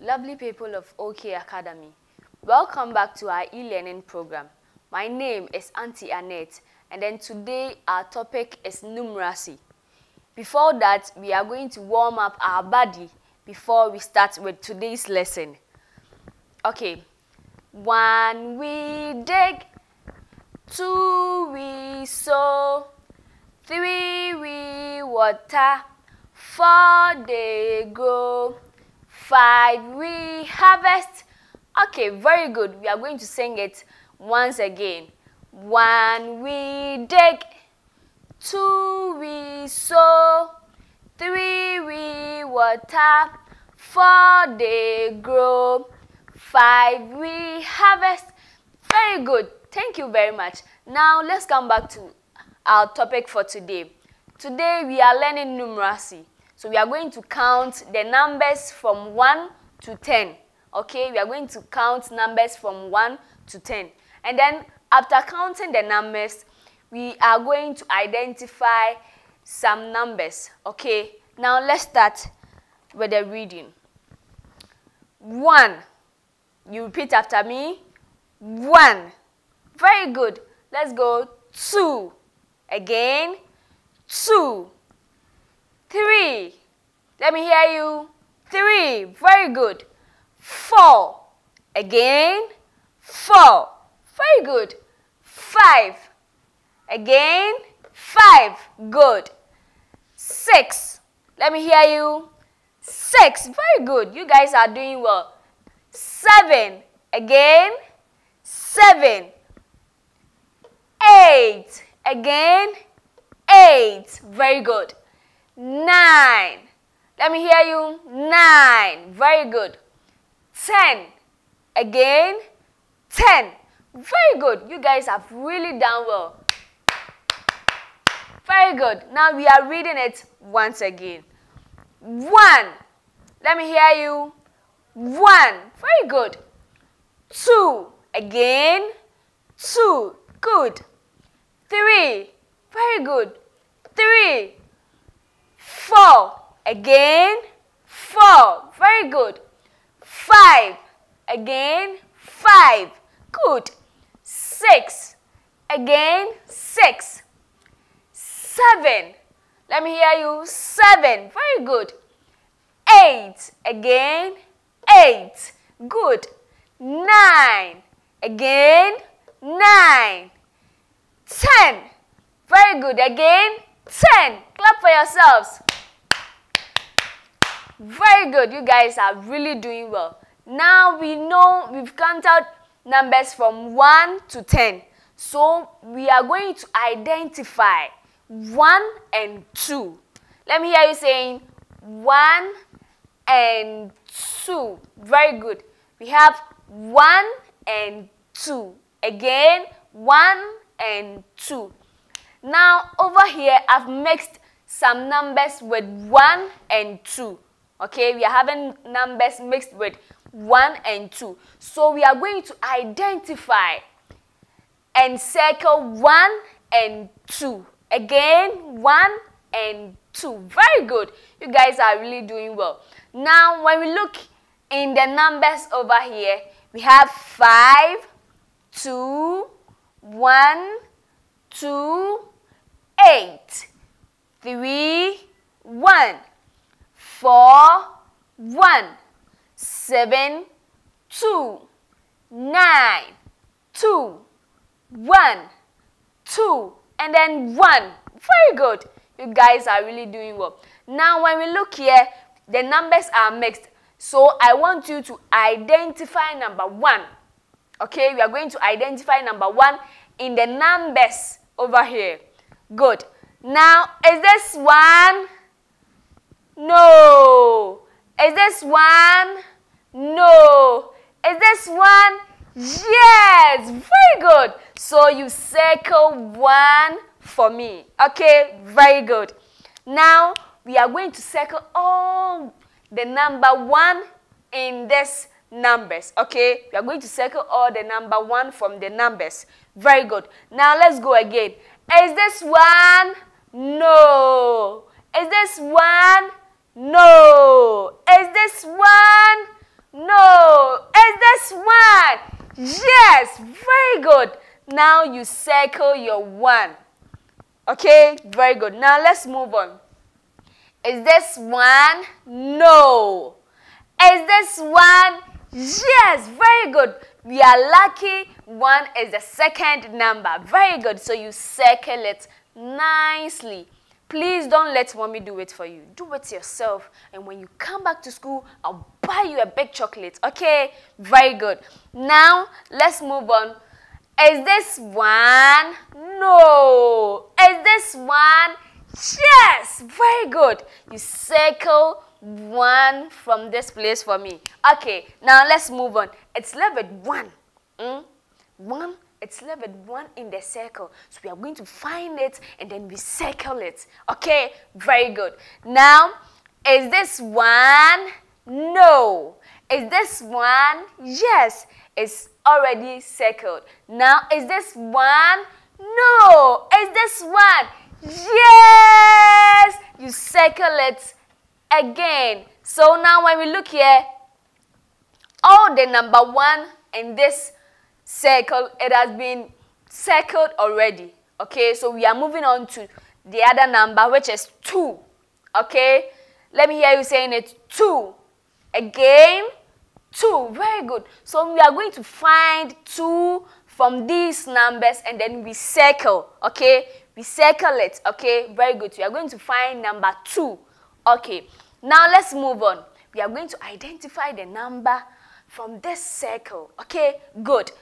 lovely people of OK Academy. Welcome back to our e-learning program. My name is Auntie Annette and then today our topic is numeracy. Before that, we are going to warm up our body before we start with today's lesson. Okay, one we dig, two we sow, three we water, four they grow, five we harvest. Okay, very good. We are going to sing it once again. One we dig, two we sow, three we water, four they grow, five we harvest. Very good. Thank you very much. Now let's come back to our topic for today. Today we are learning numeracy. So we are going to count the numbers from 1 to 10. Okay, we are going to count numbers from 1 to 10. And then after counting the numbers, we are going to identify some numbers. Okay, now let's start with the reading. 1. You repeat after me. 1. Very good. Let's go. 2. Again. 2. Three. Let me hear you. Three. Very good. Four. Again. Four. Very good. Five. Again. Five. Good. Six. Let me hear you. Six. Very good. You guys are doing well. Seven. Again. Seven. Eight. Again. Eight. Very good. Nine. Let me hear you. Nine. Very good. Ten. Again. Ten. Very good. You guys have really done well. Very good. Now we are reading it once again. One. Let me hear you. One. Very good. Two. Again. Two. Good. Three. Very good. Three. Four. Again. Four. Very good. Five. Again. Five. Good. Six. Again. Six. Seven. Let me hear you. Seven. Very good. Eight. Again. Eight. Good. Nine. Again. Nine. Ten. Very good. Again. Ten. Clap for yourselves. Very good. You guys are really doing well. Now we know we've counted numbers from 1 to 10. So we are going to identify 1 and 2. Let me hear you saying 1 and 2. Very good. We have 1 and 2. Again, 1 and 2. Now over here I've mixed some numbers with 1 and 2. Okay, we are having numbers mixed with 1 and 2. So we are going to identify and circle 1 and 2. Again, 1 and 2. Very good. You guys are really doing well. Now, when we look in the numbers over here, we have 5, 2, 1, 2, 8, 3, 1 four, one, seven, two, nine, two, one, two, and then one. Very good. You guys are really doing well. Now, when we look here, the numbers are mixed. So, I want you to identify number one. Okay, we are going to identify number one in the numbers over here. Good. Now, is this one? No. Is this one? No. Is this one? Yes. Very good. So you circle one for me. Okay, very good. Now we are going to circle all the number one in this numbers. Okay, we are going to circle all the number one from the numbers. Very good. Now let's go again. Is this one? No. Is this one? No. Is this one? No. Is this one? Yes, very good. Now you circle your one. Okay, very good. Now let's move on. Is this one? No. Is this one? Yes, very good. We are lucky. One is the second number. Very good. So you circle it nicely. Please don't let mommy do it for you. Do it yourself. And when you come back to school, I'll buy you a big chocolate. Okay? Very good. Now, let's move on. Is this one? No. Is this one? Yes. Very good. You circle one from this place for me. Okay, now let's move on. It's level one. Mm? One, it's with one in the circle. So we are going to find it and then we circle it. Okay, very good. Now, is this one? No. Is this one? Yes, it's already circled. Now, is this one? No. Is this one? Yes! You circle it again. So now when we look here, all the number one in this circle, it has been circled already. Okay, so we are moving on to the other number, which is 2. Okay, let me hear you saying it. 2. Again, 2. Very good. So we are going to find 2 from these numbers and then we circle. Okay, we circle it. Okay, very good. We are going to find number 2. Okay, now let's move on. We are going to identify the number from this circle. Okay, good.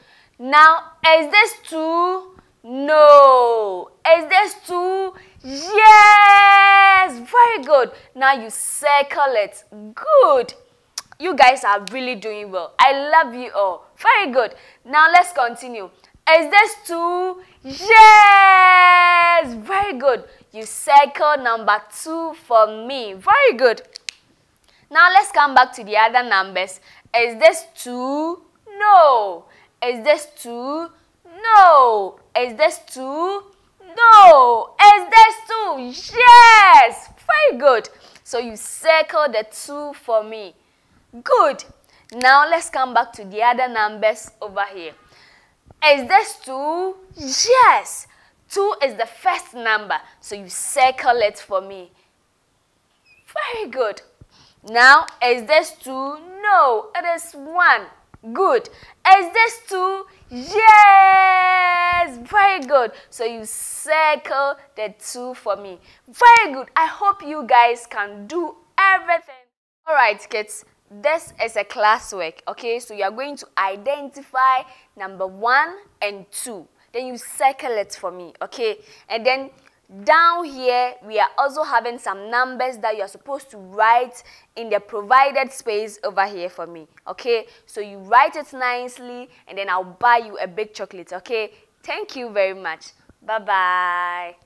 Now, is this 2? No. Is this 2? Yes. Very good. Now you circle it. Good. You guys are really doing well. I love you all. Very good. Now let's continue. Is this 2? Yes. Very good. You circle number 2 for me. Very good. Now let's come back to the other numbers. Is this 2? No. Is this 2? No. Is this 2? No. Is this 2? Yes. Very good. So you circle the 2 for me. Good. Now let's come back to the other numbers over here. Is this 2? Yes. 2 is the first number, so you circle it for me. Very good. Now, is this 2? No, it is 1. Good. Is this 2? Yes! Very good. So you circle the 2 for me. Very good. I hope you guys can do everything. Alright, kids. This is a classwork, okay? So you are going to identify number 1 and 2. Then you circle it for me, okay? And then down here, we are also having some numbers that you are supposed to write in the provided space over here for me, okay? So you write it nicely and then I'll buy you a big chocolate, okay? Thank you very much. Bye-bye.